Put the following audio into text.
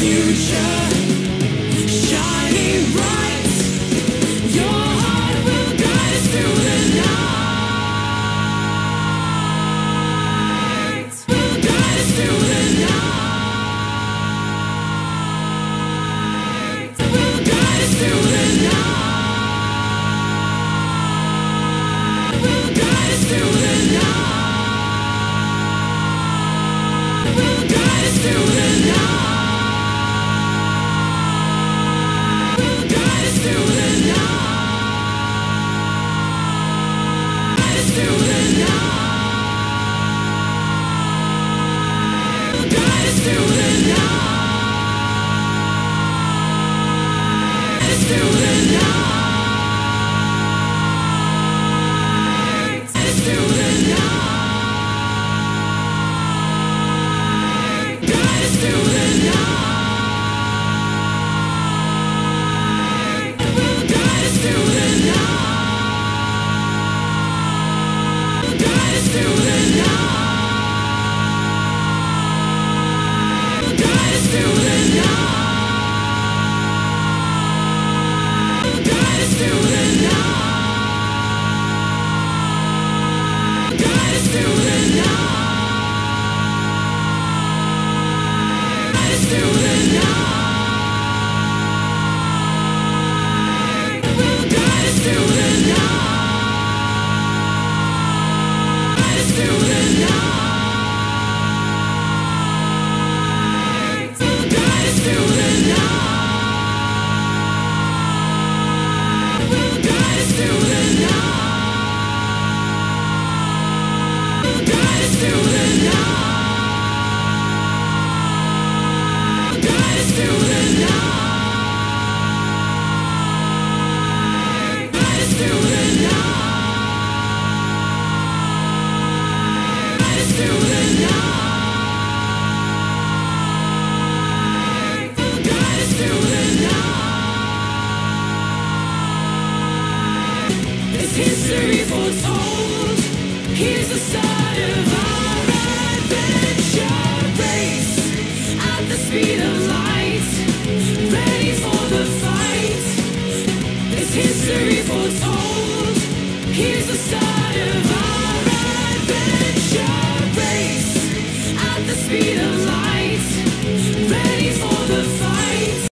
future. Feel the night still the night. history foretold. Here's the start of our adventure race at the speed of light, ready for the fight. It's history foretold. Here's the start of our adventure race at the speed